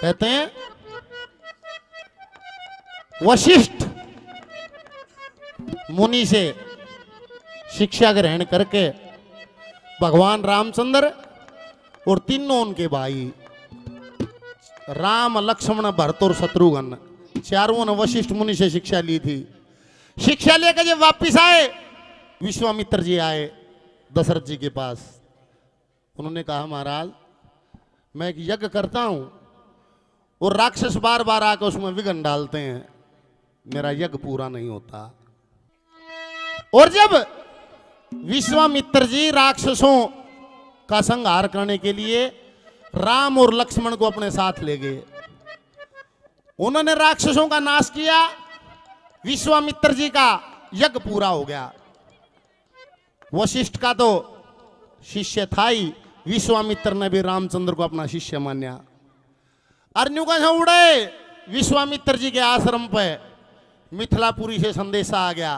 कहते हैं, वशिष्ठ मुनि से शिक्षा ग्रहण करके भगवान रामचंद्र और तीनों उनके भाई, राम, लक्ष्मण, भरत और शत्रुघ्न, चारों ने वशिष्ठ मुनि से शिक्षा ली थी। शिक्षा लेकर जब वापिस आए, विश्वामित्र जी आए दशरथ जी के पास। उन्होंने कहा, महाराज, मैं एक यज्ञ करता हूँ और राक्षस बार बार आकर उसमें विघन डालते हैं। मेरा यज्ञ पूरा नहीं होता। और जब विश्वामित्र जी राक्षसों का संहार करने के लिए राम और लक्ष्मण को अपने साथ ले गए। उन्होंने राक्षसों का नाश किया। विश्वामित्र जी का यज्ञ पूरा हो गया। वशिष्ठ का तो शिष्य था ही। विश्वामित्र ने भी रामचंद्र को अपना शिष्य मान्या। अर्जु का उड़े। विश्वामित्र जी के आश्रम पे मिथिलापुरी से संदेशा आ गया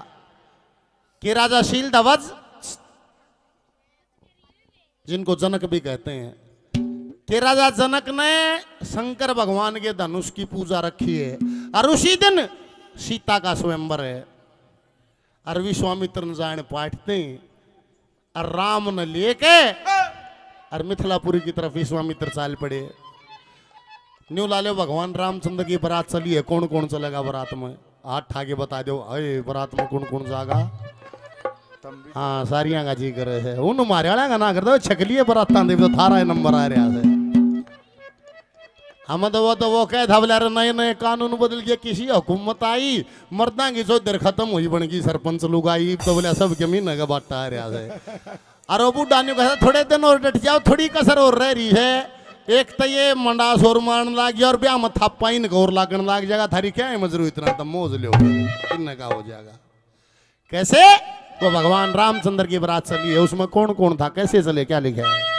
कि राजा शील धवज जिनको जनक भी कहते हैं, कि राजा जनक ने शंकर भगवान के धनुष की पूजा रखी है और उसी दिन सीता का स्वयंवर है। और विश्वामित्र न जान पाठते और राम ने लेके और मिथिलापुरी की तरफ़ विश्वामित्र चाल पड़े। न्यू लाले, भगवान रामचंद्र की बारात चली है। कौन कौन चलेगा बारात में? हाथ ठाके बता दो। अरे, बारात में कौन कौन जागा? हाँ सारिया का जी करे है। उन मारे वाला का ना करता छकलिए बराता दे। तो थारा नंबर आ रहा है। हम तो वो तो वो कह था बोले अरे नए नए कानून बदल गया। किसी हुकूमत आई, मर्दा की जो देर खत्म हुई बन गई, सरपंच लोग आई तो बोले सब के महीने का बाटा आ रहा है। अरे बूढ़ा ने कहा थोड़े दिन और डट जाओ, थोड़ी कसर और रह रही है। एक तो ये मंडा सोर मारन लाग गया और ब्याह में थापा इन गौर लागन लाग जाएगा। थारी क्या है मजरू, इतना तो मोज लो इतना का हो जाएगा। कैसे? वो भगवान रामचंद्र की बरात चली है, उसमें कौन कौन था? कैसे चले? क्या लिखा है?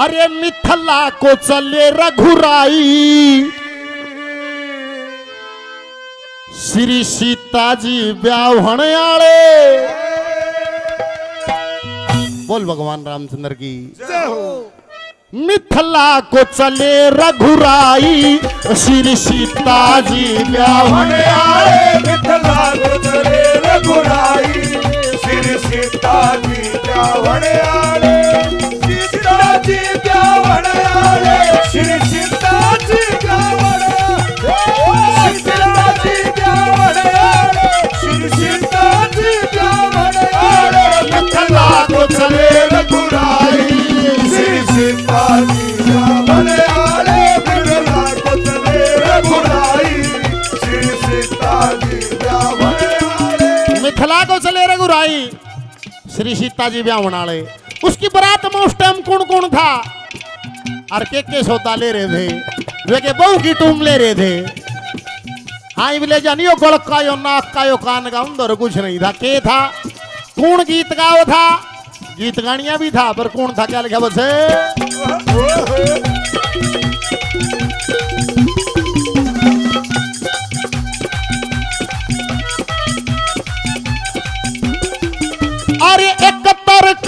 अरे मिथला को चले रघुराई। श्री सीता जी ब्याहण आले बोल भगवान रामचंद्र की। मिथला को चले रघुराई। श्री सीता जी ब्याहण आले मिथला गुजरे रघुराई। श्री सीता जी ब्यावण आले सीता जी ब्यावण आले श्री सीता जी ब्यावण आले सीता जी ब्यावण श्री सीता जी ब्यावण आले मिथला गुजरे रघुराई। श्री सीता जी ब्यावण आले मिथला गुजरे रघुराई। श्री सीता जी ब्यावण आले मिथिला को चले रघुराई। श्री सीता जी ब्याह आले। उसकी बारात में उस टाइम कौन कौन था? और के के सौदा ले रहे थे? वे के बहू की टूम ले रहे थे। हाँ बोले जानियो गड़क का यो नाक का यो कान का अंदर कुछ नहीं था। के था? कौन गीत गाओ था? गीत गानिया भी था, पर कौन था? क्या लिखा बस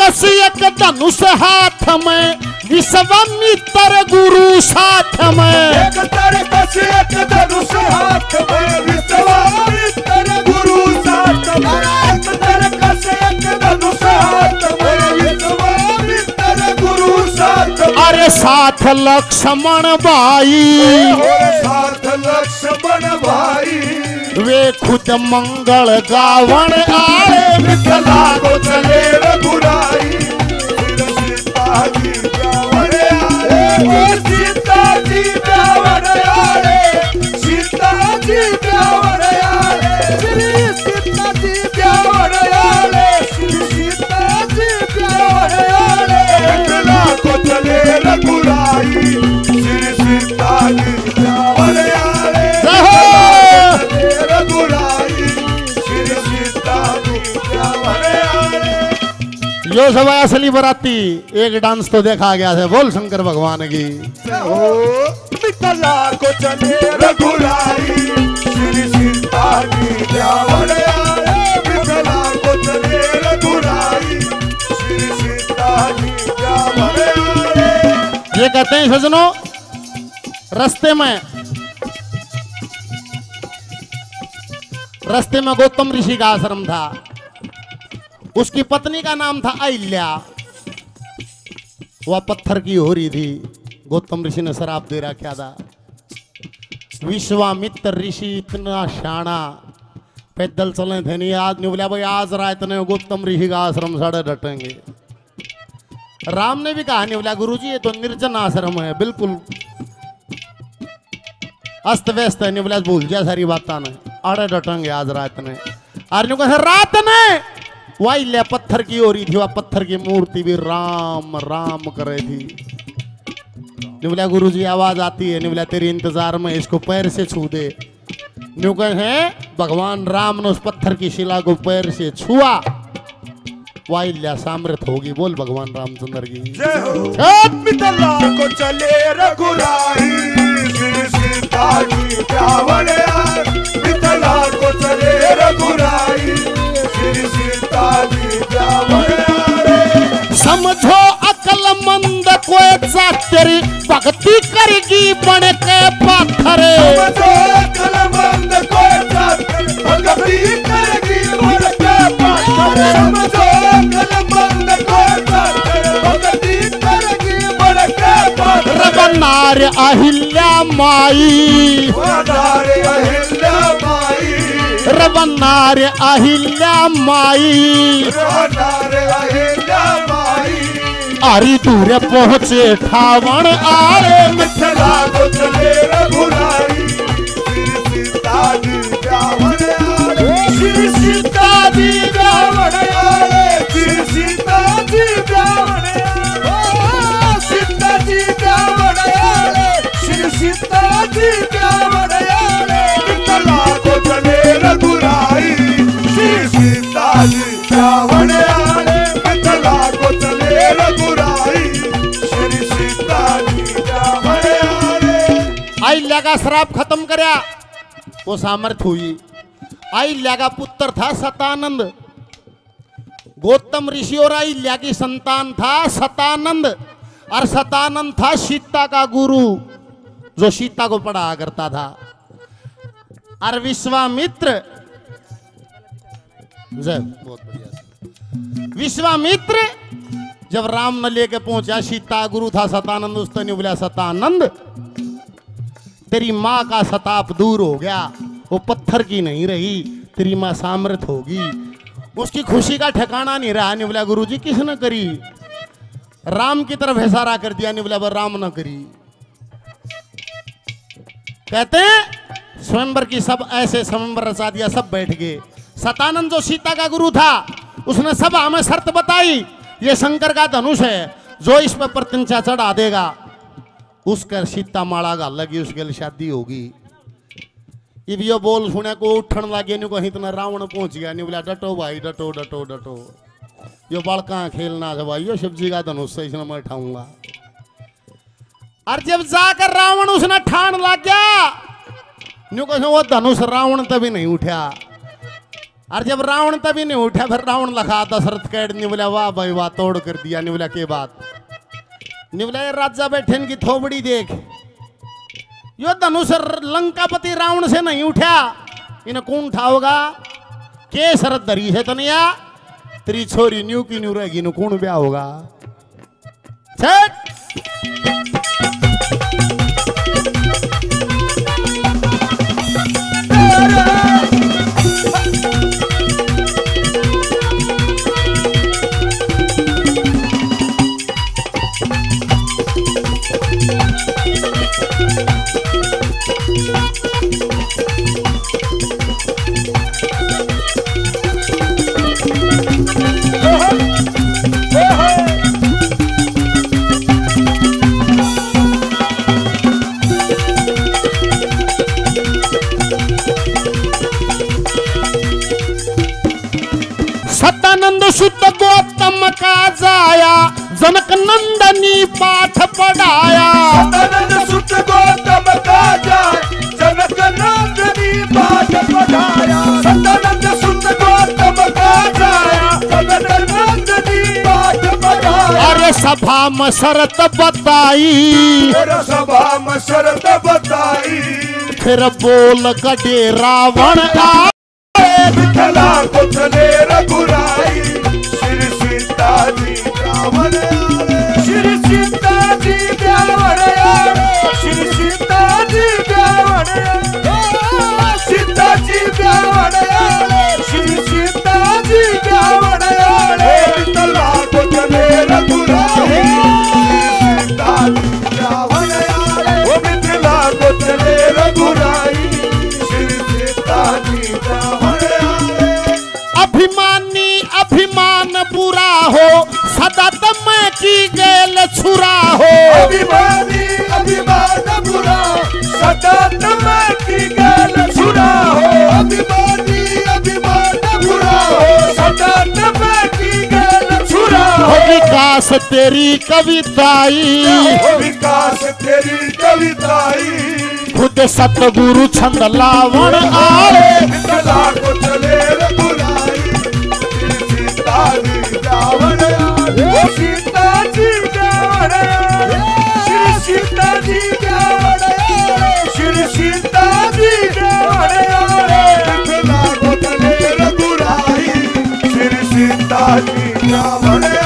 तरकस एक धनुष हाथ में विश्वामित्र गुरु साथ में एक तरकस एक धनुष हाथ में। विश्वामित्र गुरु साथ में एक तरकस एक धनुष हाथ में। विश्वामित्र गुरु साथ में अरे साथ लक्ष्मण भाई। और साथ लक्ष्मण भाई। वे खुद मंगल गावण आए मिथला को चले रघुराई सीता जी गावण आए सीता जी गावण आए। यो सब असली बराती एक डांस तो देखा गया था बोल शंकर भगवान की। को चले रघुराई श्री सीता जी जावन आए मिथला को चले रघुराई श्री सीता जी ये कहते हैं सजनों रास्ते में रास्ते में गौतम ऋषि का आश्रम था। उसकी पत्नी का नाम था अहिल्या। वह पत्थर की हो रही थी। गौतम ऋषि ने शराब दे रखा था। विश्वामित्र ऋषि इतना शाना पैदल चले थे नहीं आज नहीं बोला भाई आज रात ने गौतम ऋषि का आश्रम साढ़े डटेंगे राम ने भी कहा, नहीं बोला गुरु जी ये तो निर्जन आश्रम है, बिल्कुल अस्त व्यस्त है। नहीं बोला, भूल जा सारी बात ने, आड़े डटेंगे आज रात ने। आर्य कहा रात ने वही ले पत्थर की हो रही थी वह पत्थर की मूर्ति भी राम राम कर रही थी। निवला गुरु जी आवाज़ आती है निवला तेरे इंतज़ार में इसको पैर से छू दे। न्यू कहे भगवान राम ने उस पत्थर की शिला को पैर से छुआ। वाइल्या सामृत होगी बोल भगवान रामचंद्र की। जय हो। को चले रघुराई। सीता को चले रघुराई। श्री सीता जी समझो अकल मंद को तेरी भक्ति करेगी बन के पाथर रबनार अहिल्या माई। अहिल्या माई रबनार अहिल्या माई। हरी दूर पहुँचे ठावण आए मिथला का श्राप खत्म करया। वो सामर्थ हुई। अहिल्या का पुत्र था सतानंद। गौतम ऋषि और अहिल्या की संतान था सतानंद। और सतानंद था सीता का गुरु, जो सीता को पढ़ा करता था। और विश्वामित्र, जय। बहुत बढ़िया। विश्वामित्र, जब राम न लेके पहुँचा, सीता गुरु था सतानंद उसने बोला, सतानंद तेरी माँ का सताप दूर हो गया। वो पत्थर की नहीं रही, तेरी माँ सामर्थ होगी। उसकी खुशी का ठिकाना नहीं रहा। नहीं बोला गुरु जी किसने करी? राम की तरफ़ इशारा कर दिया नहीं बोला राम न करी। कहते हैं, स्वयंवर की सब ऐसे स्वयंवर रचा दिया, सब बैठ गए। सतानंद जो सीता का गुरु था, उसने सब हमें शर्त बताई, ये शंकर का धनुष है, जो इस पर चढ़ा देगा। उसका सीता माड़ा गाल लगी उसके लिए शादी होगी यो बोल सुने को उठन लगे नहीं कहीं इतना रावण पहुँच गया नहीं, बोला, डटो भाई, डटो डटो डटो। यो बड़का खेलना है भाई, यो शिव जी का धनुष इसने मैं उठाऊँगा। और जब जाकर रावण उसने ठान लग गया वो धनुष रावण तभी नहीं उठा और जब रावण तभी नहीं उठा फिर रावण लखा दशरथ कैड नहीं, बोला, वाह भाई, वाह, तोड़ कर दिया नहीं, बोला, के बात? नहीं राजा बैठे इनकी थोबड़ी देख। यो धनुष लंकापति रावण से नहीं उठा इन्हें कौन उठाओगा के शरद धरी है तनिया तेरी छोरी न्यू की न्यू रहेगी कौन ब्याह होगा? छठ! सतानंद शुद्ध गौतम का जाया जनक नंदनी पाठ पढ़ाया। अरे सभा मसरत बताई मेरे सभा मसरत बताई फिर बोल कटे रावण का विठला कुचले रघुराई। श्री सीता जी रावण श्री सीता हो सदा दम की गेल छुरा हो। अभिमानी अभिमान बुरा सदा तुम्हें की गल छुरा हो। अभिमानी अभिमान बुरा हो सदा तुम्हें की गल छुरा हो। विकास तेरी कविताई। विकास तेरी कविताई। खुद सतगुरु छंद लावण आए चले सीता जी श्री सीता जी रावण श्री सीता जी रघुराई। श्री सीता जी रावण।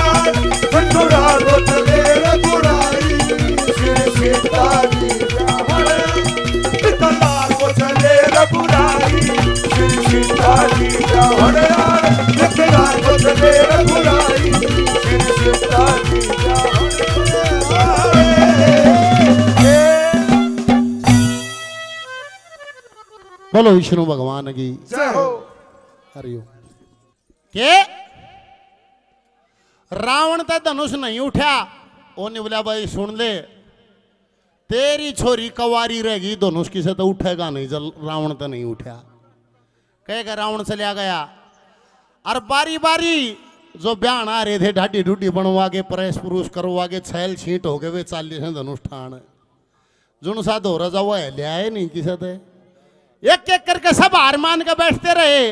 बोलो विष्णु भगवान की। जय हो। हरिओम के? रावण तो धनुष नहीं उठा ओने बोला भाई सुन ले। तेरी छोरी कवारी रहेगी धनुष किसे तो उठेगा नहीं जल रावण तो नहीं उठा कहेगा रावण चलिया गया। और बारी बारी जो बयान आ रहे थे ढाडी ढूडी बनवा के प्रेस पुरुष करवा के छैल छींट हो गए वे चालीस धनुष ठाण। जुन सा रजा हुआ है लिया नहीं किसे थे एक एक करके सब हार मान के बैठते रहे।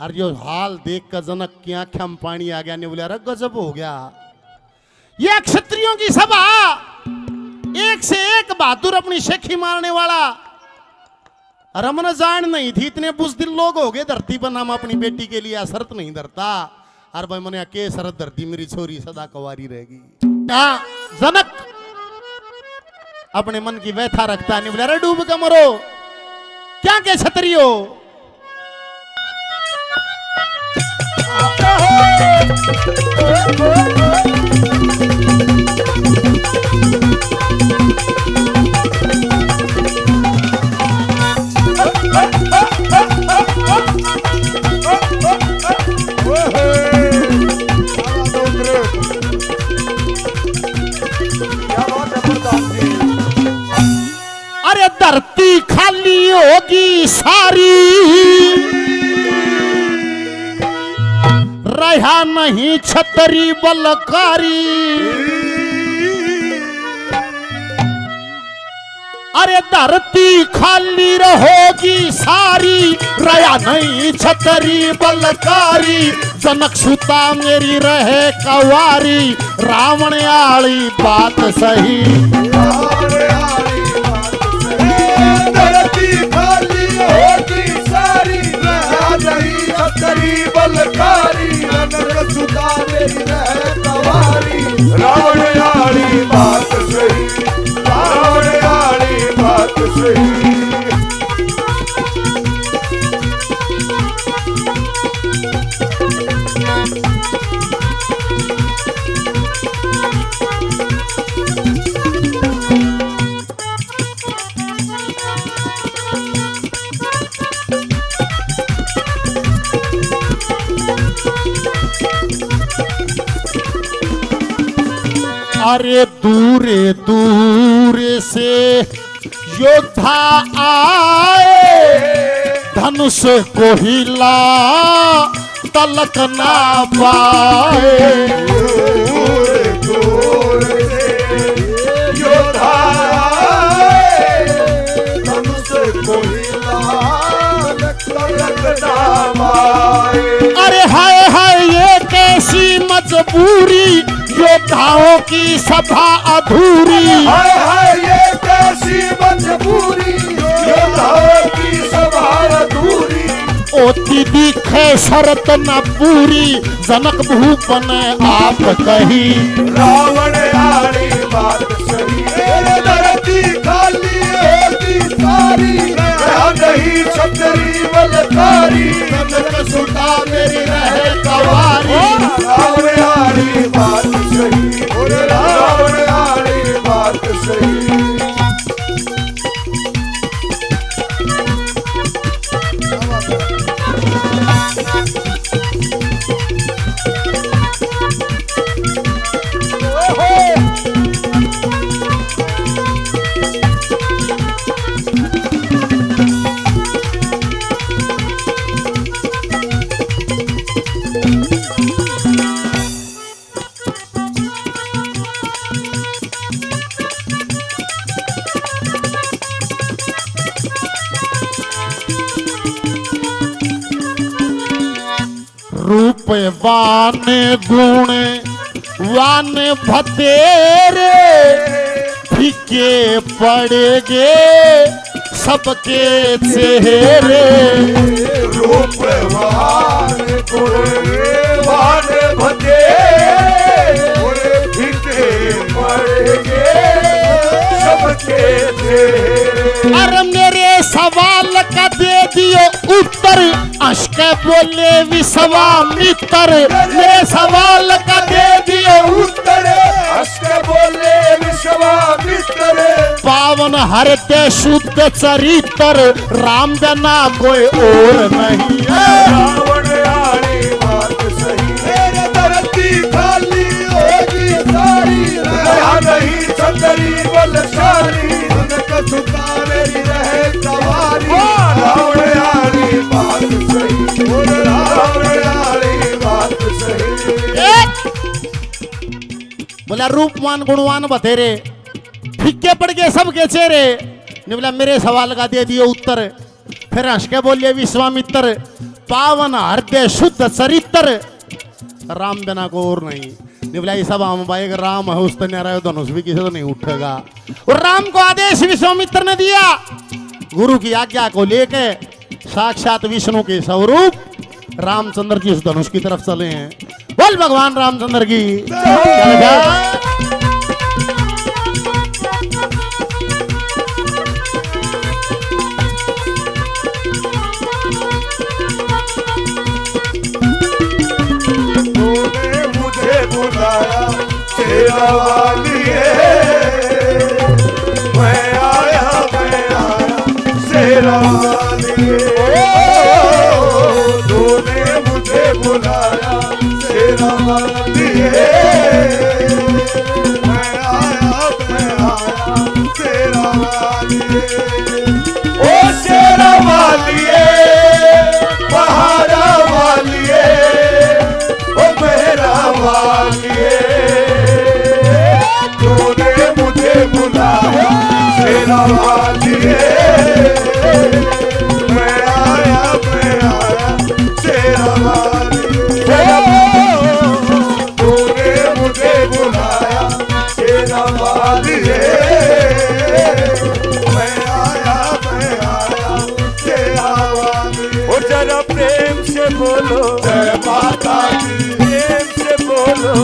और जो हाल देख कर जनक की आँखें में पानी आ गया ने बोले अरे गजब हो गया। ये क्षत्रियों की सभा एक से एक बहादुर अपनी शेखी मारने वाला। रमन जान नहीं थी इतने बुजदिल लोग हो गए धरती पर नाम अपनी बेटी के लिए शरत नहीं धरता। अरे भाई मैंने के शरत धरती मेरी छोरी सदा कवारी रहेगी। हाँ, जनक अपने मन की व्यथा रखता नहीं बोला डूब के मरो क्या के छतरी हो धरती खाली होगी सारी। रहा नहीं छतरी बलकारी। अरे धरती खाली रहोगी सारी। रया नहीं छतरी बलकारी। जनक सुता मेरी रहे कवारी। रावण आली बात सही। रावण यारी बात सही अरे दूरे दूरे से योद्धा आए धनुष को हिला तलक ना पाए। अरे हाय हाय, ये कैसी मजबूरी योद्धाओं की सभा अधूरी। हाय हाय ये कैसी मजबूरी। योद्धाओं की सभा अधूरी। ओती दिखे शरत न पूरी जनक भूपन आप कही। रावण आड़ी बात सही धरती खाली होती सारी। नहीं छतरी बलकारी सुता मेरी रहे कवारी। रावण आड़ी बात सही। रावण वाली बात सही। सबके चेहरे। गुणवान भजे अरे मेरे सवाल का दे दियो उत्तर। अश्क बोले विश्वामित्र। मेरे सवाल हरते शुद्ध चरित्र राम बिना कोई और नहीं है। रावण आड़ी बात सही। मेरे धरती खाली होगी सारी। यहाँ नहीं छतरी बलशाली। उनक सुता मेरी सवारी। रावण आड़ी बात सही। और रावण आड़ी बात सही। बोला रूपवान गुणवान बथेरे फिक्के पड़ गए सबके चेहरे। ने बोला मेरे सवाल का दे दियो उत्तर। फिर हंस के बोलिए विश्वामित्र पावन हृदय शुद्ध चरित्र। राम बिना को और नहीं। बोला ये सब हम भाई राम है उस तो धनुष भी किसी तो नहीं उठेगा। और राम को आदेश विश्वामित्र ने दिया। गुरु की आज्ञा को लेके साक्षात विष्णु के स्वरूप रामचंद्र जी उस धनुष की तरफ़ चले हैं। बोल भगवान रामचंद्र की तेरा मैं आया मैं आया तेरा मेरा वालिए मैं आया मुझे बुलाया तेरा वालिए मैं प्रेम से बोलो जय माता दी प्रेम से बोलो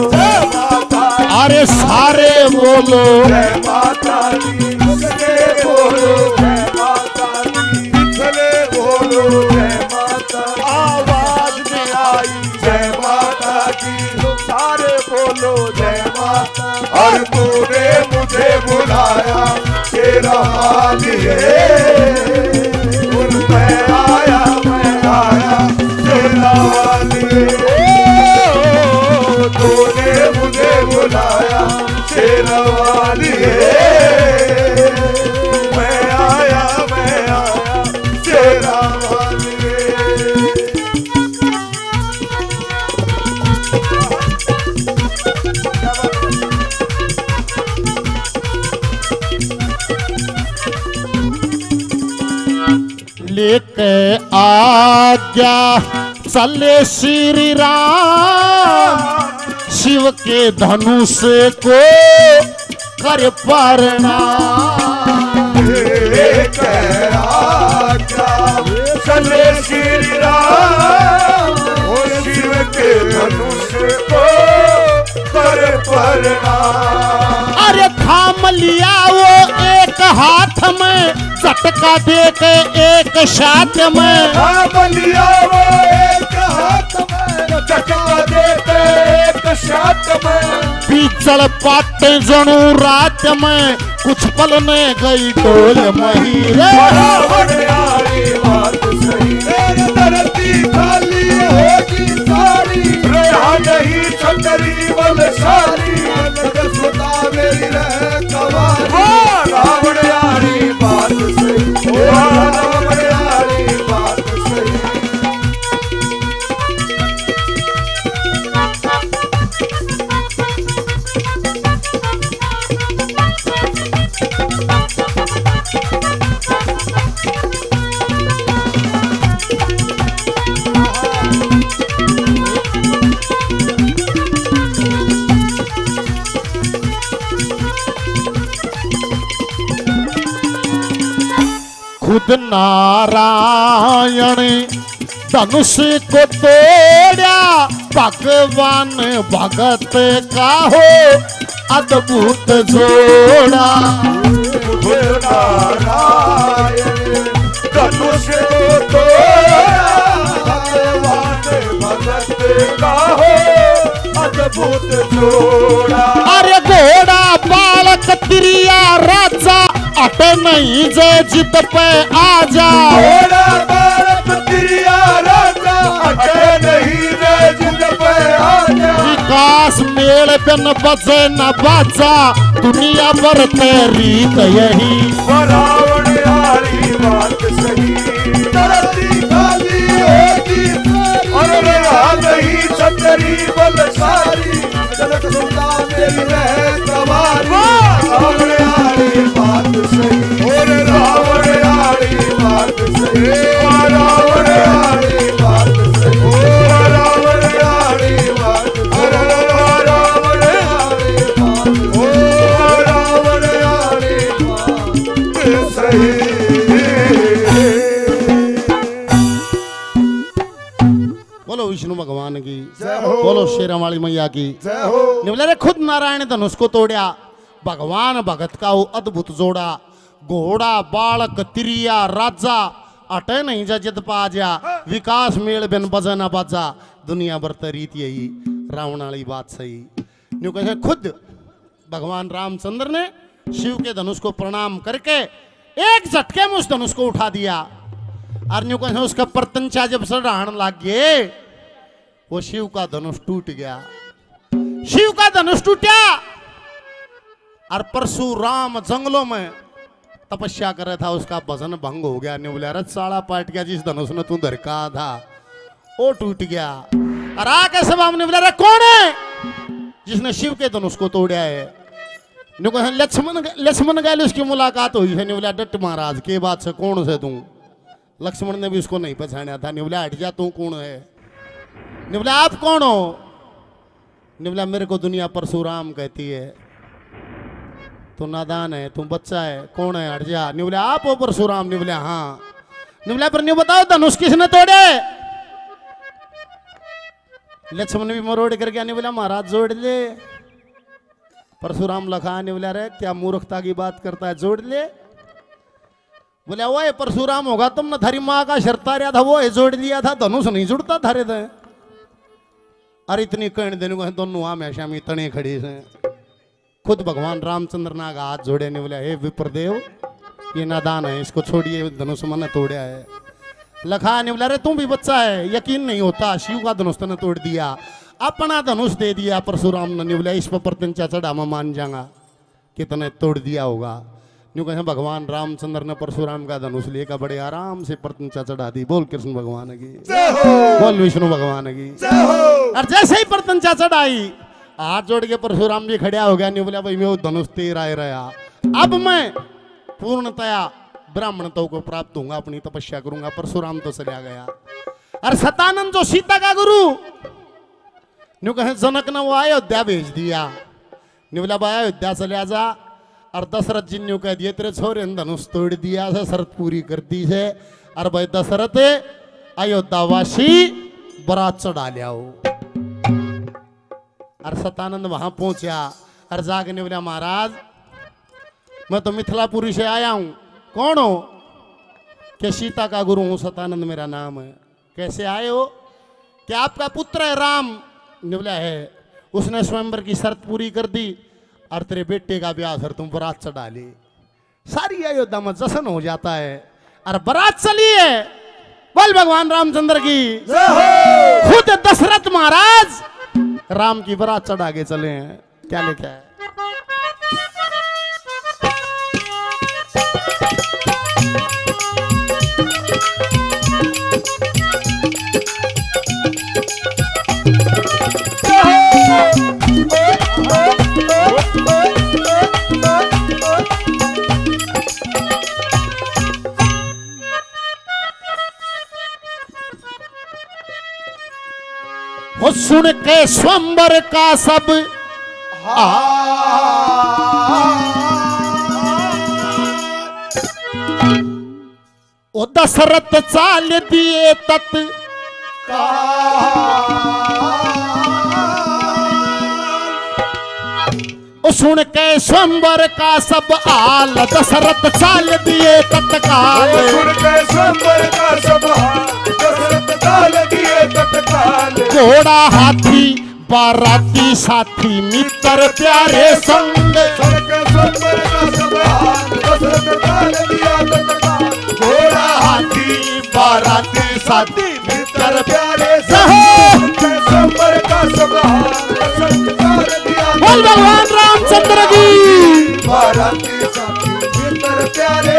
अरे सारे बोलो। जय माता की और तूने मुझे बुलाया, तेरा लिए मैं आया मैं आया, तेरा लिए तूने मुझे बुलाया, तेरा लिए एक आज्ञा चले श्री राम। शिव के धनुष को कर आज्ञा चले श्री राम। शिव के धनुष को कर प्रणाम अरे थाम लिया हाथ में झटका दे के एक साथ में। बलिया वो एक हाथ में चटका देते एक साथ में। पिचड़ पाते जणू रात में कुछ पल ने गई डोल मही धरती खाली होगी सारी। नहीं छतरी बल सारी खुद नारायण धनुष को तोड़ा भगवान भगत का हो अद्भुत जोड़ा। धनुष को तोड़ा भगवान भगत का हो अद्भुत जोड़ा। अरे घोड़ा बालक त्रिया राजा अट नहीं जे। जित पे घोड़ा राजा अटे नहीं पे आजा विकास मेल बिन बजे न बाजा दुनिया भर रीत यही। रावण यारी बात सही। धरती खाली होगी और रहा नहीं छतरी बल सारी जनक मेरी रह कवारी रावण बात सही और रावण यारी बात सही रावण यारी बात सही रावण यारी बात रावण यारी बात रावण यारी बात सही बोलो विष्णु भगवान की। जय हो। बोलो शेरा वाली मैया की। जय हो। ने खुद नारायण धनुष को तोड़ा भगवान भगत का वो अद्भुत जोड़ा, घोड़ा, बालक, तिरिया, राजा, अटे नहीं जा जित पाजा विकास मेल बिन बजा ना बाजा, दुनिया भर त रीत यही, रावण वाली बात सही। न्यू कहे खुद भगवान रामचंद्र ने शिव के धनुष को प्रणाम करके एक झटके में उस धनुष को उठा दिया। और न्यू कहे उसका प्रतंचा जब सड़ान लग गए वो शिव का धनुष टूट गया। शिव का धनुष टूटा और परशुराम जंगलों में तपस्या कर रहा था, उसका भजन भंग हो गया। बोला अरे साला पाट गया, जिस धनुष ने तू धरका था, वो टूट गया। और आके सब हमने बोला कौन है? जिसने शिव के धनुष को तोड़ा है। लक्ष्मण लक्ष्मण गए उसकी मुलाकात हुई है। बोला, डट महाराज, के बात से कौन से तू? लक्ष्मण ने भी उसको नहीं पहचाना था। बोला, हट जा, तू कौन है? ने बोला, आप कौन हो? ने बोला, मेरे को दुनिया परशुराम कहती है। तू नादान है, तू बच्चा है, कौन है? हट जा ने बोला आप हो परशुराम ने बोला हाँ। ने बोला पर नहीं बताओ, धनुष किसने तोड़े? लक्ष्मण भी मरोड़ कर गया ने महाराज जोड़ ले। परशुराम लखा ने बोला रे क्या मूर्खता की बात करता है, जोड़ ले। बोले वो परशुराम, होगा तुमने थारी माँ का शर्ता रहा था, वो है जोड़ लिया था, धनुष नहीं जुड़ता थारे थे अरे, इतनी कण देने को दोनों हमेशा में तने खड़ी से। खुद भगवान रामचंद्र ना का हाथ जोड़े ने बोला हे विप्रदेव ये नादान है इसको छोड़िए धनुष मैंने तोड़ा है। लखा ने बोला रे तुम भी बच्चा है यकीन नहीं होता शिव का धनुष तने तोड़ दिया अपना धनुष दे दिया परशुराम ने बोला इस पर प्रत्यंचा चढ़ा मैं मान जाऊँगा कितने तोड़ दिया होगा। यूँ कहें भगवान रामचंद्र ने परशुराम का धनुष लेकर बड़े आराम से प्रत्यंचा चढ़ा दी। बोल कृष्ण भगवान की। बोल विष्णु भगवान की। हो! और जैसे ही प्रत्यंचा चढ़ाई हाथ जोड़ के परशुराम भी खड़ा हो गया नहीं बोला, भाई, मैं धनुष तेरा ही रहा। अब मैं पूर्णतया ब्राह्मण तो को प्राप्त होऊँगा, अपनी तपस्या करूँगा, परशुराम तो चला गया। अरे सतानंद जो सीता का गुरु, न्यू कहे, जनक ने वो अयोध्या भेज दिया। न्यू भाई, अयोध्या चले जा। और दशरथ जी ने कह दिए, तेरे छोरे ने धनुष तोड़ दिया से शरत पूरी कर दी से और भाई, दशरथ अयोध्या वासी बरात चढ़ा लिया हो और सतानंद वहाँ पहुँचा। और जाके ने बोला महाराज मैं तो मिथिलापुरी से आया हूँ। कौन हो? कि सीता का गुरु हूँ सतानंद मेरा नाम है। कैसे आए हो? क्या आपका पुत्र है राम? ने बोला है। उसने स्वयंवर की शर्त पूरी कर दी और तेरे बेटे का ब्याह सर तुम बरात चढ़ा ली सारी अयोध्या में जश्न हो जाता है और बरात चली है। बोल भगवान रामचंद्र की। खुद दशरथ महाराज राम की बरात चढ़ा के चले हैं क्या लिखा है वो सुन के स्वंबर का सब। ओ दशरथ चाल दिए तत्। वो सुन के स्वंबर का सब आल दशरथ चाल दिए तत्काल। सुर के स्वंबर का सब हाल दशरथ काल दिए तत्काल। घोड़ा हाथी बाराती साथी मित्र प्यारे संग। के स्वंबर का सब हाल दशरथ काल दिया तत्काल। घोड़ा हाथी बाराती साथी मित्र प्यारे। सुर के सब बोल भगवान रामचंद्र की प्यारे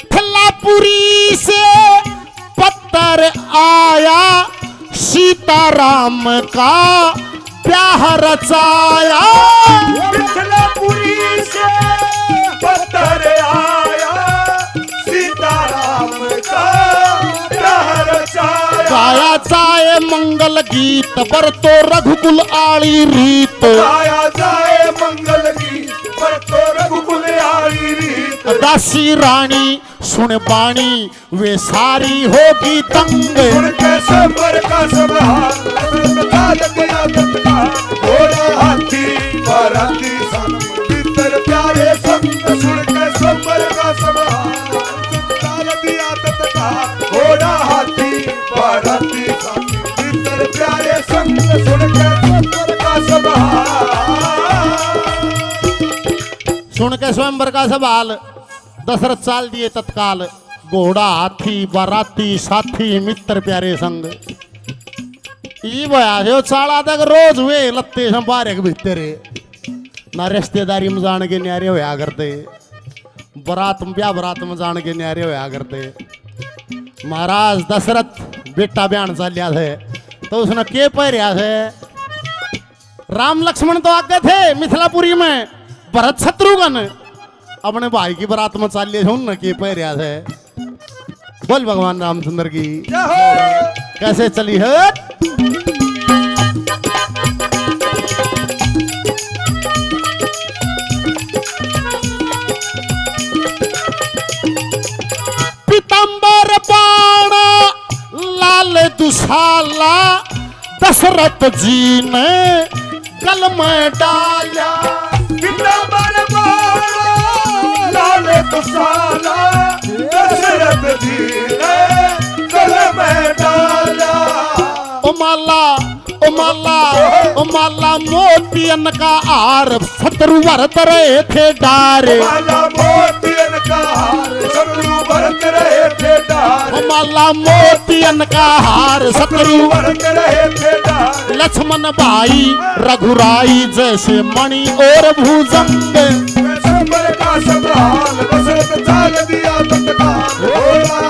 मिथिलापुरी से पत्थर आया सीताराम का प्याह रचाया मिथिलापुरी से पत्थर आया। सीताराम का प्यार रचाया गाया जाए मंगल गीत बर तो रघुकुल आली रीत। गाया जाए मंगल गीत पर तो रघुकुल आई रीत। दासी रानी सुन बाणी वे सारी होगी का घोड़ा हाथी प्यारे संग सुन का घोड़ा हाथी प्यारे संग सुन का सुन के स्वयंवर का सवाल दशरथ चाल दिए तत्काल। घोड़ा, हाथी, बाराती, साथी, मित्र प्यारे संग। चाला तक रोज वे लत्ते संभारे के भीतरे। ना रिश्तेदारी में जान के न्यारे होया करते। बरात में, ब्याह बरात में जान के न्यारे होया करते। महाराज, दशरथ बेटा बयान चालिया थे तो उसने के पहरिया थे? राम लक्ष्मण तो आगे थे मिथिलापुरी में, भरत शत्रुघ्न। अपने भाई की बारात में चाल लिए उन के पैरिया थे बोल भगवान रामचंद्र की। कैसे चली है? पीतंबर बाण लाल दुशाला दशरथ जी ने गल में डाला। लाल दशरथ जी गल में डाला। ओ माला ओ माला ओ माला मोतियन का आर शत्रु भरत रहे थे डारे माला मोतियन का हार, शत्रु भरत रहे थे डार। माला मोतियन का हार शत्रु भरत रहे थे डार। लक्ष्मण भाई रघुराई जैसे मणि और भुजंग सब हाल दशरथ चाल दिया तत्काल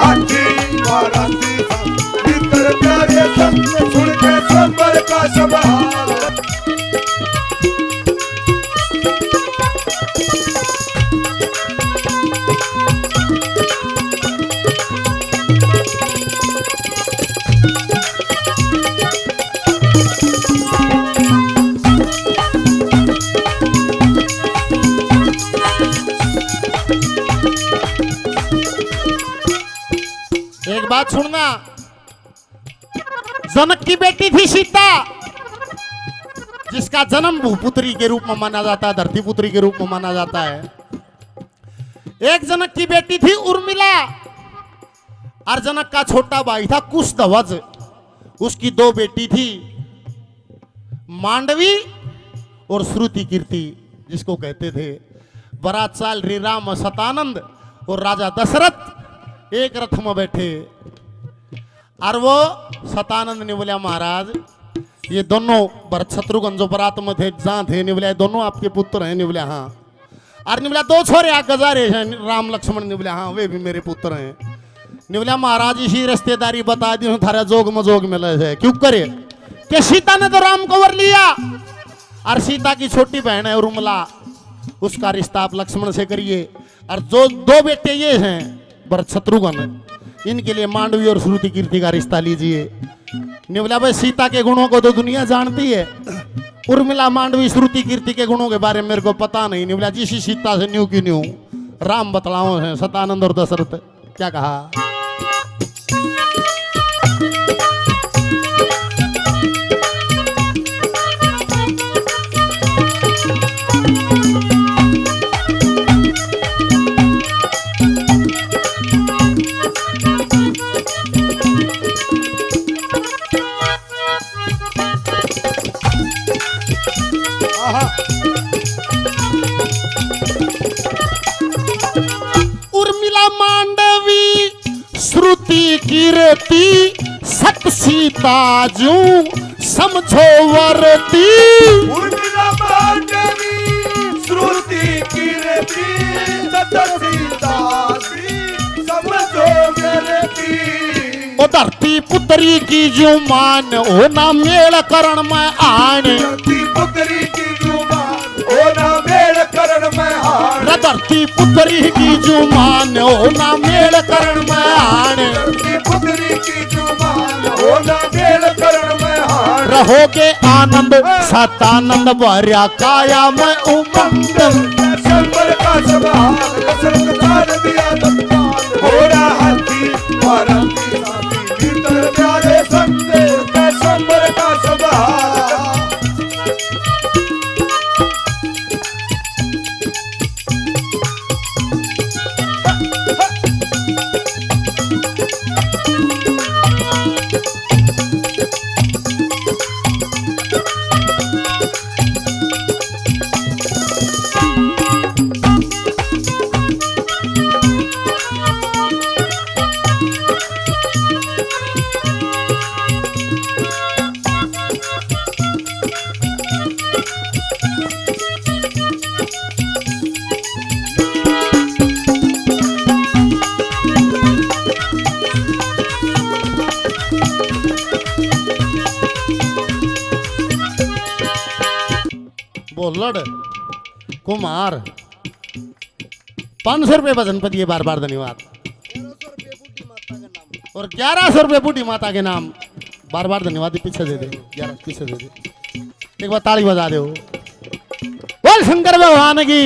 बात सुनना। जनक की बेटी थी सीता, जिसका जन्म भूपुत्री के रूप में माना जाता है धरती पुत्री के रूप में माना जाता है। एक जनक की बेटी थी उर्मिला, और जनक का छोटा भाई था कुश उसकी दो बेटी थी, मांडवी और श्रुति कीर्ति, जिसको कहते थे, बरात साल राम सतानंद और राजा दशरथ। एक रथ में बैठे। और वो सतानंद ने बोला महाराज, ये दोनों भरत शत्रुघ्न जो बरात में थे जहाँ थे ने बोला दोनों आपके पुत्र हैं ने बोला हाँ। और ने बोला दो छोरे आ गजारे हैं, राम लक्ष्मण ने बोला हाँ वे भी मेरे पुत्र हैं। ने बोला महाराज, इसी रिश्तेदारी बता दी हूँ थारा जोग में जोग मिले है। क्यों करे? कि सीता ने तो राम को वर लिया। और सीता की छोटी बहन है उर्मिला, उसका रिश्ता आप लक्ष्मण से करिए। और जो दो बेटे ये हैं भरत शत्रुघ्न इनके लिए मांडवी और श्रुति कीर्ति का रिश्ता लीजिए। निवला भाई, सीता के गुणों को तो दुनिया जानती है। उर्मिला मांडवी, श्रुति कीर्ति के गुणों के बारे में मेरे को पता नहीं। निवला जी सीता से न्यू की न्यू। राम बतलाओ हैं, सतानंद और दशरथ, क्या कहा? कीर्ति सत सीता जू समझो वरती। श्रुति कीर्ति धरती पुत्री की जो मान ओ ना मेल करण में आन। धरती पुत्री की ज़ुबान ओ ना मेल करण में हार रे धरती पुत्री की जो मान ओ ना मेल करण में आन। रहोगे आनंद सतानंद भरिया काया मैं उमंग। कुमार। पाँच सौ रुपये वज़न पर दिए बार बार धन्यवाद। और ग्यारह सौ रुपये बूढ़ी माता के नाम। बार बार धन्यवाद पीछे दे दे ग्यारह पीछे दे दे। एक बार ताली बजा दे वो। बोल शंकर भगवान की।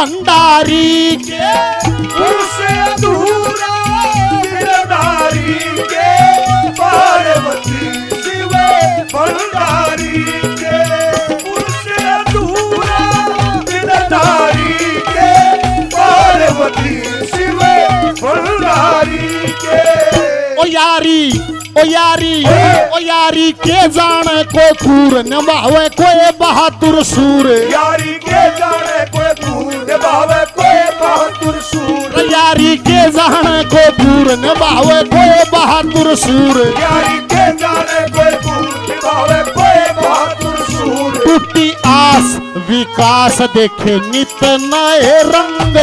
भंडारी। के उसे अधूरा गिरधारी के पार्वती शिव भंडारी के। उसे अधूरा गिरधारी के पार्वती शिव भंडारी के। ओ यारी ओ यारी ओ यारी के जाने को खूर निभावे कोई बहादुर सूर। यारी के जाने यारी के जाने को खूर निभावे कोई बहादुर सूर। यारी के जाने कोई दूर निभावे कोई बहादुर सूर। टूटी आस विकास देखे नित नए रंग।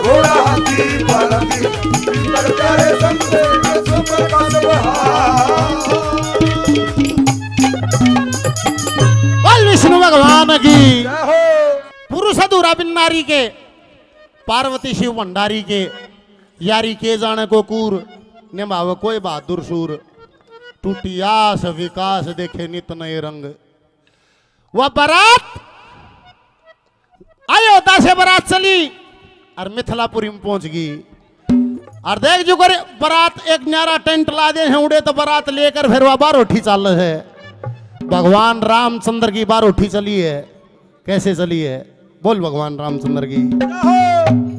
घोड़ा हाथी प्यारे का बोल विष्णु भगवान की। पुरुष अधूरा बिन नारी के पार्वती शिव भंडारी के यारी के जाने को कूर निभाव कोई बहादुर सूर। टूटी आस विकास देखे नित नए रंग। वह बारात अयोध्या से बारात चली। और मिथिलापुरी में पहुँच गई। और देख जो करे, बारात एक न्यारा टेंट ला दे हैं उड़े तो बरात लेकर फिर वह बारोठी चल है। भगवान रामचंद्र की बारोठी चली है। कैसे चली है? बोल भगवान रामचंद्र की।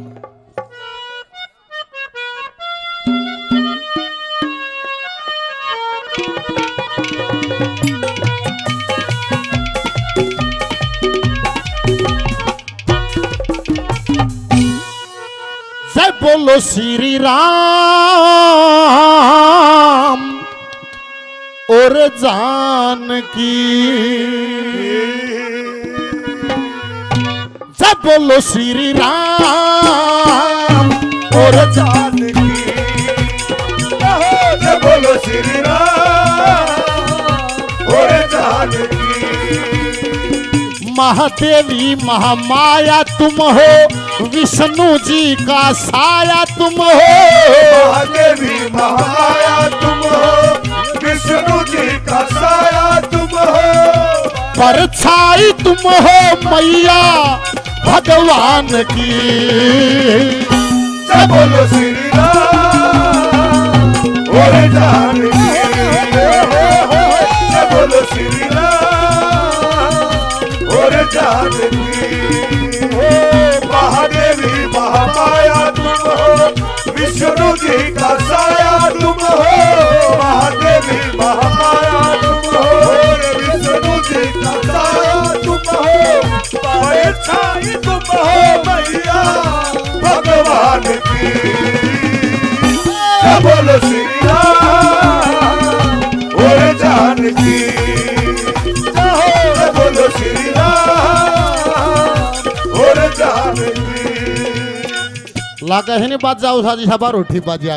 बोलो श्री राम और जानकी जब बोलो श्री राम और जान जानकी महादेवी महामाया तुम हो विष्णु जी का साया तुम हो। महादेवी महामाया तुम हो विष्णु जी का साया तुम हो। परछाई तुम हो मैया भगवान की। जय बोलो श्री राम और जानकी जय जानकी हो महादेवी महामाया तुम हो। विष्णु जी का नहीं बात जाओ साजी सभा रोटी बाजी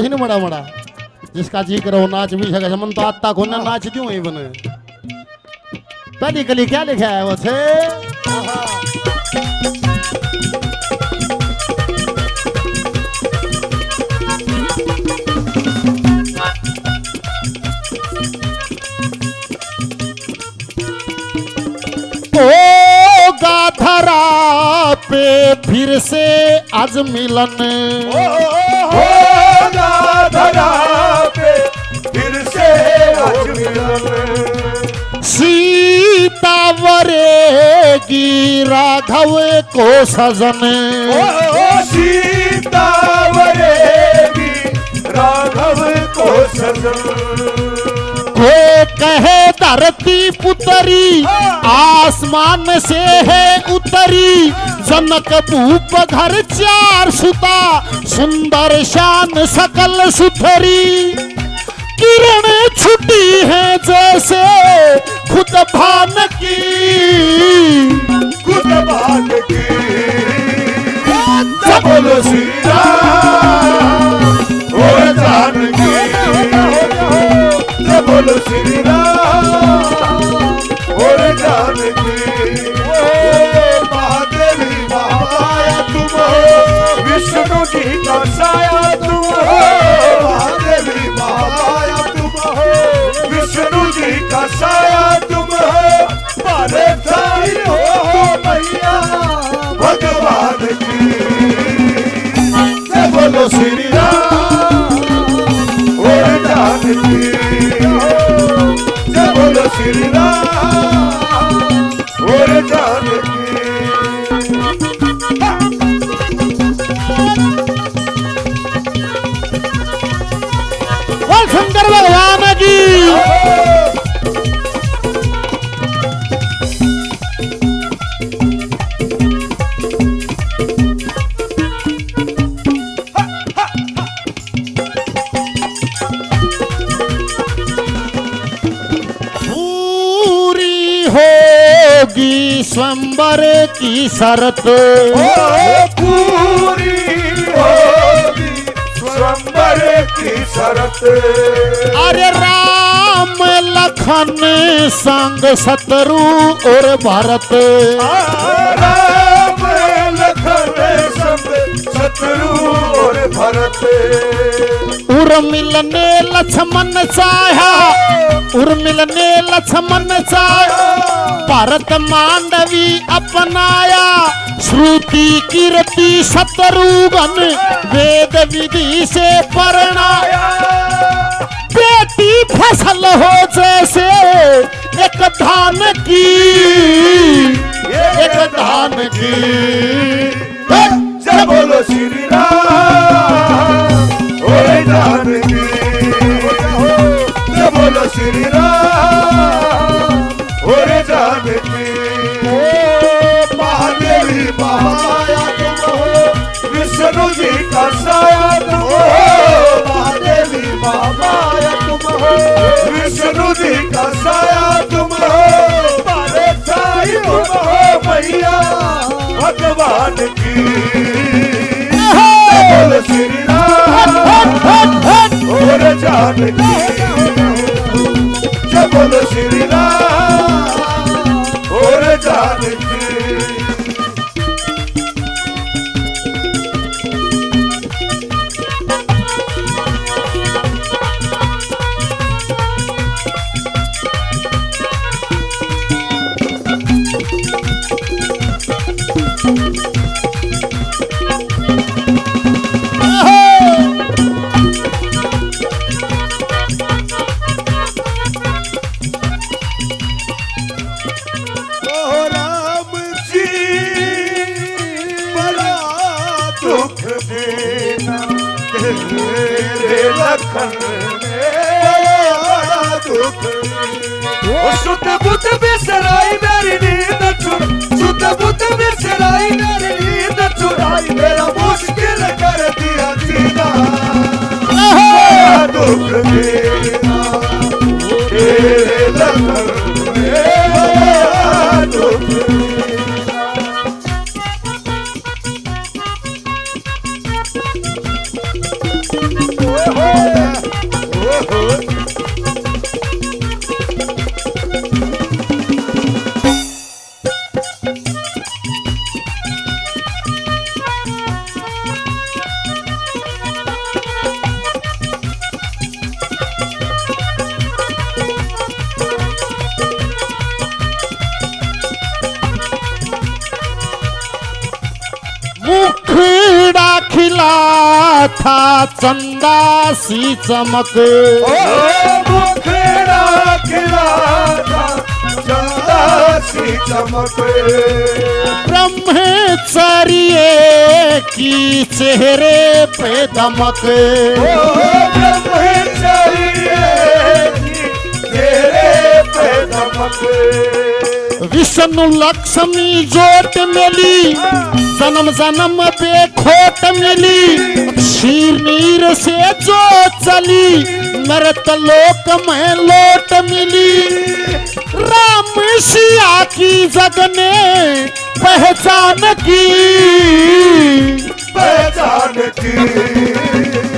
ही नहीं मरा मरा जिसका जी करो नाच भी सके मन तो आता को नाच क्यों ही बने। पहली कली क्या लिखा है वो ओ फिर से आज मिलन। हो धरा पे फिर से आज मिलन। सीता वरेगी राघव को सजन। ओ सीता राघव को सजन। को कहे धरती पुतरी। आसमान से है उतरी जनक भूप घर चार सुता। सुंदर शान सकल सुथरी। किरण छुटी है जैसे खुद भान की खुद भाग की शरत। पूरी होगी स्वयंवर की शरत। अरे राम लखन संग शत्रु और भरत। राम लखन संग शत्रु और भरत। उर्मिल ने लक्ष्मण चाहा उर्मिल ने लक्ष्मण चाह भरत मांडवी अपनाया, श्रुति कीर्ति शत्रुघ्न, वेद विधि से परणाया। भगवान की। बोल श्री राम और जानकी जब बोल श्री राम और जानकी ओ Baby. चमक। मुखड़ा खिला चंदा सी चमक। ब्रह्मचर्य की चेहरे पे दमक। ब्रह्मचर्य की तेरे पे दमक। विष्णु लक्ष्मी जोट मिली। जन्म जन्म पे खोट मिली। शीर नीर से जो चली मरत लोक में लोट मिली। राम सिया की जग ने पहचान की। पहचान की।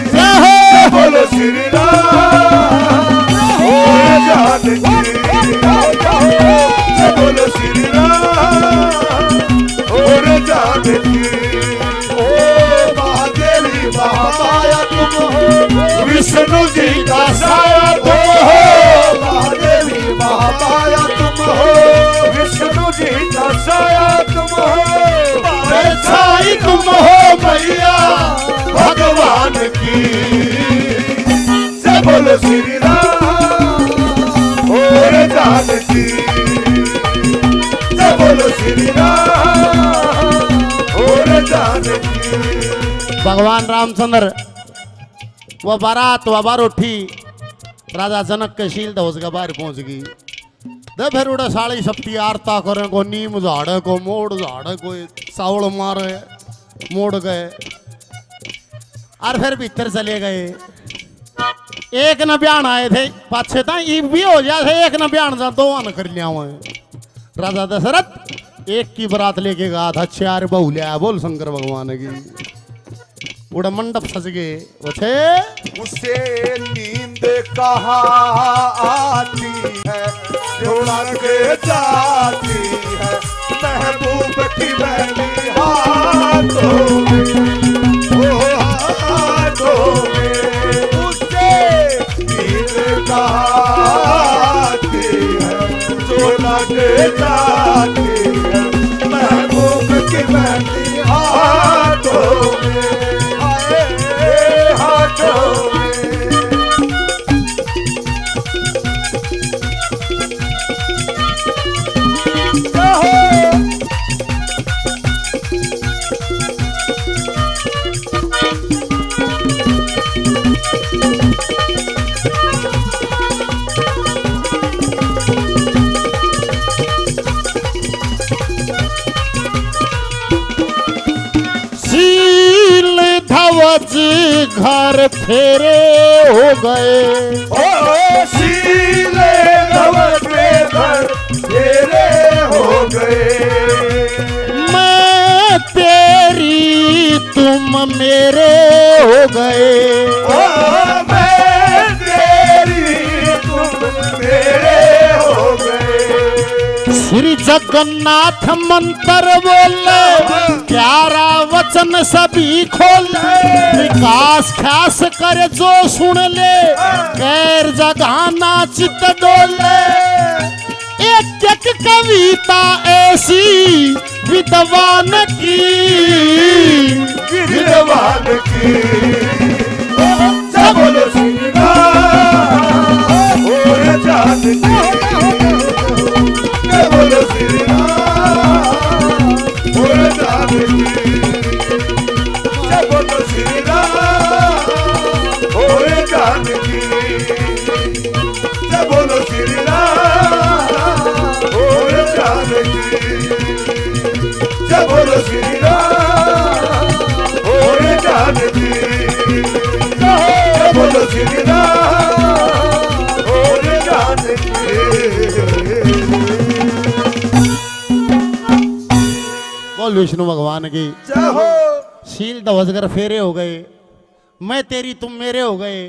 भगवान रामचंद्र वह बारात वह बार उठी, राजा जनक के शील धोस के बाहर पहुँच गई। दे फिर उड़े साड़ी सप्ती आरता करे, को नीम झाड़े, को मोड़ झाड़े, को सावड़ मारे, मोड़ गए। और फिर भीतर चले गए। एक न बयान आए थे, पाछे था ई भी हो जाए थे, एक न बयान जा दो कर लिया राजा दशरथ एक की बरात लेके गया था, चार बहु लिया बोल शंकर भगवान की। उड़ा मंडप सज गए उठे। उसे नींद कहा आती है? जोड़ा के जाती है, महबूब की बहनी हाथों में। ओ हाथों में उसे नींद कहा आती है? जोड़ा के जाती है महबूब की हाथों में गए। जगन्नाथ मंत्र बोले, प्यारा वचन सभी खोले, विकास ख्यास करे जो सुन ले, गैर जगाना चित डोले। एक एक कविता ऐसी विद्वान की। गिरवान की। श्री राम और जानकी बोलो श्री राम और जानकी बोल विष्णु भगवान की जय हो शील धवजगर फेरे हो गए मैं तेरी तुम मेरे हो गए।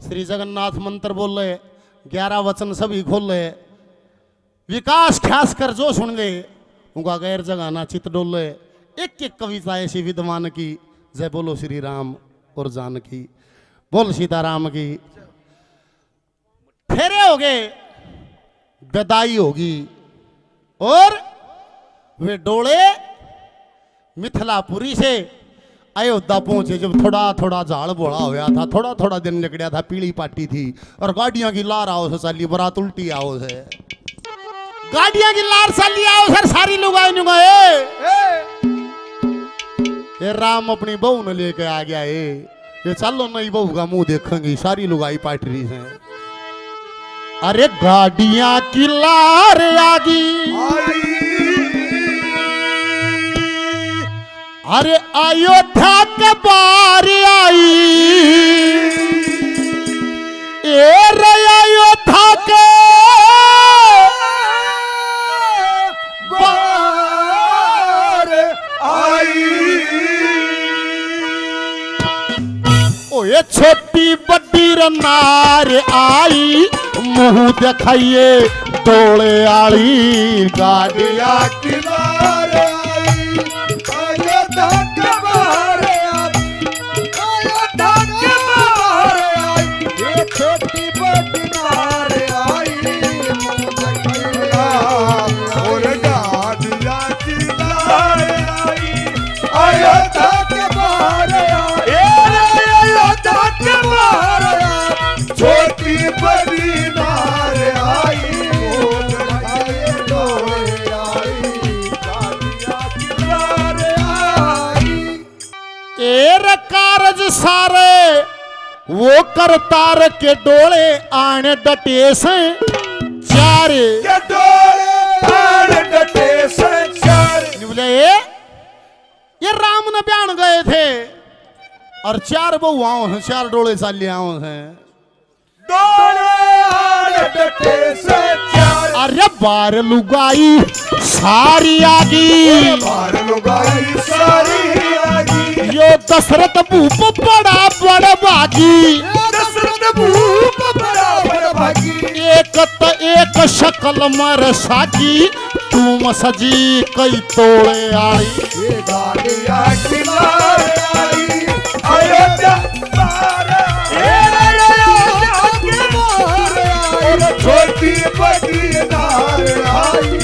श्री जगन्नाथ मंत्र बोल रहे ग्यारह वचन सभी खोल रहे। विकास ख्यास कर जो सुन ले उनका गैर जगाना चित डोल रहे। एक एक कविता ऐसी विद्वान की। जय बोलो श्री राम और जानकी। बोल सीताराम की। फेरे हो गए विदाई होगी और वे डोले मिथिलापुरी से अयोध्या पहुँचे जब थोड़ा थोड़ा झाड़ बोड़ा होया था थोड़ा थोड़ा दिन निकलिया था, पीली पाटी थी और गाड़ियाँ की लार आओ से चाली बरात उल्टी आओ से गाड़ियाँ की लार चाली आओ सर, सारी लोग आए नुगा ए ये राम अपनी बहू ने लेके आ गया ये ये चलो नई बहू का मुँह देखेंगे, सारी लोग आई पाटरी से अरे गाड़िया की लार आ गई अरे अयोध्या के बार आई। ए रे अयोध्या के ओ छोटी बड़ी रनार आई मुँह दिखाइए डोले आली गाड़ी या करतार के डोले आने डटे से चारे। के डोले तार डटे संचार बोले ये ये राम न बयान गए थे। और चार बहुआओं हैं चार डोले चाल आओ हैं। डोले आर डटे संचार अरे बार लुगाई सारी आगी। बार लुगाई सारी। यो दशरथ भूप बड़ा बड़ बागी दशरथ भूप बराबर भागी एक त एक शकल मर साकी तुम सजी कई तोड़े आई ये गाड़िया किनारे आई अयोध्या पार आई छोटी बड़ी नार आई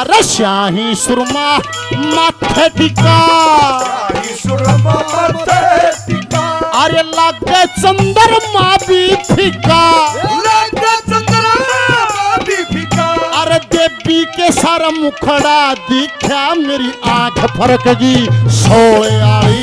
अरे शाही सुरमा माथे टिका। अरे लागे चंद्रमा भी फीका। लगा चंद्रमा भी फिका। अरे देवी के सारा मुखड़ा दिखा मेरी आँख फरक गई सोए आई।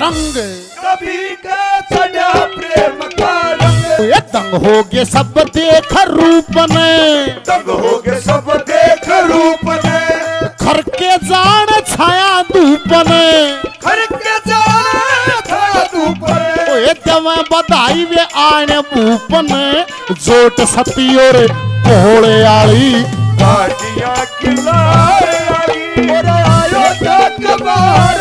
रंग। कभी का चढ़ा प्रेम का रंग। ये दंग हो गए सब देख रूप ने तंग हो गए सब देख रूप ने खर के जान छाया धूप ने घर के जाए था धूप ने ये दवा बधाई वे आने भूप ने जोट सती और भोले आली। गाड़िया और आयो तक बाहर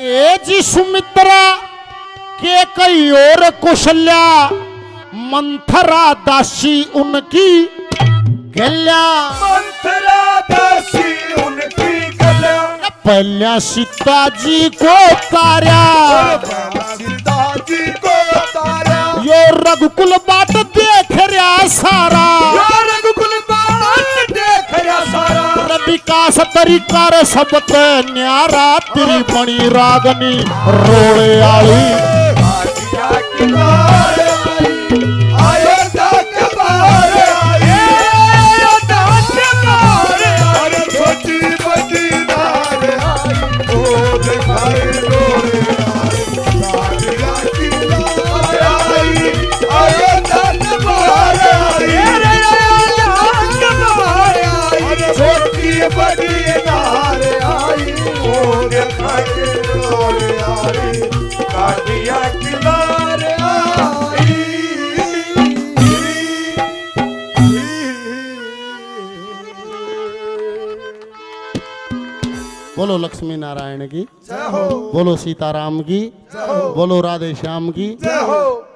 ए जी सुमित्रा, के कई और कुशल्या, मंथरा दासी उनकी गल्या। मंथरा दासी उनकी गला पहल्या सीता जी को तारा सीता जी को तारा यो रघुकुल बाट देख रहा सारा। विकास तरीका रे सब ते न्यारा तेरी बणी रागनी रोले आली बोलो लक्ष्मी नारायण की। जय हो। बोलो सीताराम की। जय हो। बोलो राधे श्याम की। जय हो।